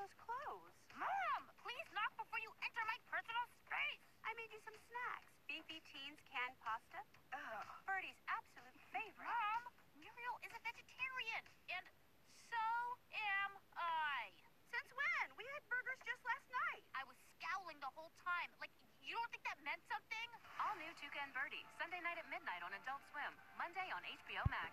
those clothes. Mom, please knock before you enter my personal space. I made you some snacks. Beefy Teens canned pasta. Ugh. Bertie's absolute favorite. Mom, Muriel is a vegetarian, and so am I. Since when? We had burgers just last night. I was scowling the whole time. Like, you don't think that meant something? All new Tuca & Bertie, Sunday night at midnight on Adult Swim, Monday on HBO Max.